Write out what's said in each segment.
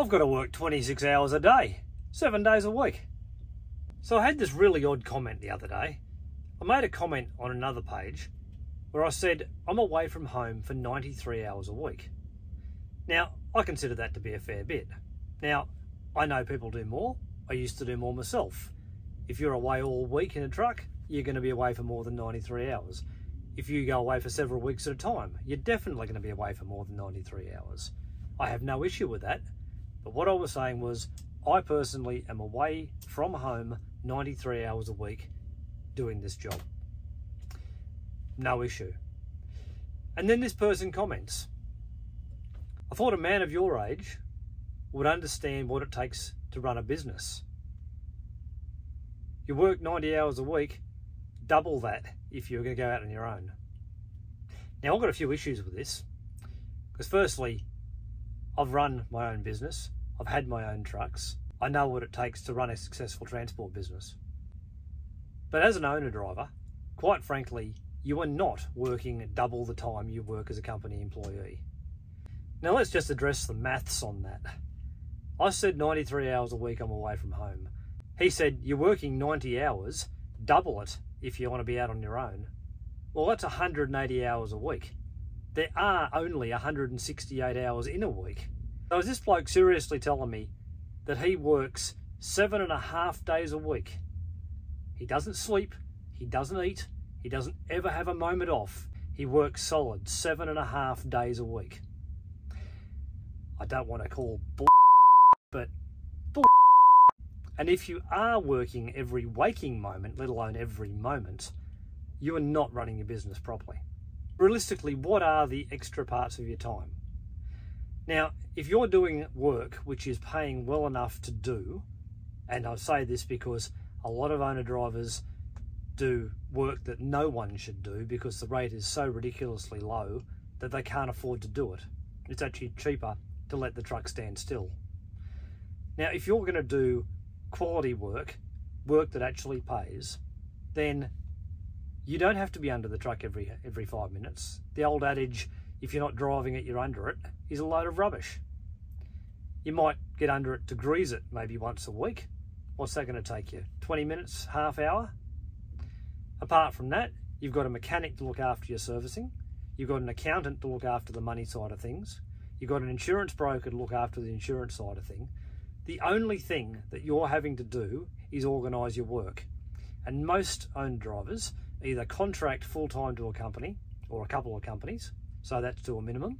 I've got to work 26 hours a day, seven days a week. So I had this really odd comment the other day. I made a comment on another page where I said I'm away from home for 93 hours a week. Now, I consider that to be a fair bit. Now, I know people do more. I used to do more myself. If you're away all week in a truck, you're going to be away for more than 93 hours. If you go away for several weeks at a time, you're definitely going to be away for more than 93 hours. I have no issue with that. But what I was saying was, I personally am away from home 93 hours a week doing this job. No issue. And then this person comments, I thought a man of your age would understand what it takes to run a business. You work 90 hours a week, double that if you're going to go out on your own. Now, I've got a few issues with this because, firstly, I've run my own business, I've had my own trucks, I know what it takes to run a successful transport business. But as an owner driver, quite frankly, you are not working double the time you work as a company employee. Now let's just address the maths on that. I said 93 hours a week I'm away from home. He said you're working 90 hours, double it if you want to be out on your own. Well, that's 180 hours a week. There are only 168 hours in a week. So is this bloke seriously telling me that he works seven and a half days a week? He doesn't sleep, he doesn't eat, he doesn't ever have a moment off. He works solid seven and a half days a week. I don't want to call bull, but bull. And if you are working every waking moment, let alone every moment, you are not running your business properly. Realistically, what are the extra parts of your time? Now, if you're doing work which is paying well enough to do, and I say this because a lot of owner drivers do work that no one should do because the rate is so ridiculously low that they can't afford to do it. It's actually cheaper to let the truck stand still. Now, if you're going to do quality work, work that actually pays, then you don't have to be under the truck every every five minutes. The old adage, if you're not driving it, you're under it, is a load of rubbish. You might get under it to grease it maybe once a week. What's that going to take you? 20 minutes, half hour? Apart from that, you've got a mechanic to look after your servicing. You've got an accountant to look after the money side of things. You've got an insurance broker to look after the insurance side of thing. The only thing that you're having to do is organise your work. And most owner drivers either contract full-time to a company or a couple of companies, so that's to a minimum,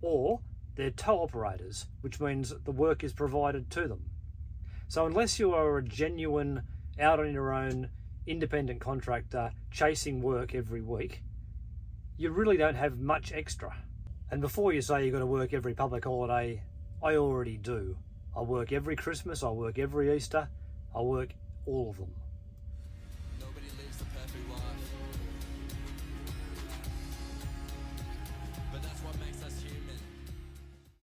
or they're tow operators, which means the work is provided to them. So unless you are a genuine out on your own independent contractor chasing work every week, you really don't have much extra. And before you say you've got to work every public holiday, I already do. I work every Christmas, I work every Easter, I work all of them.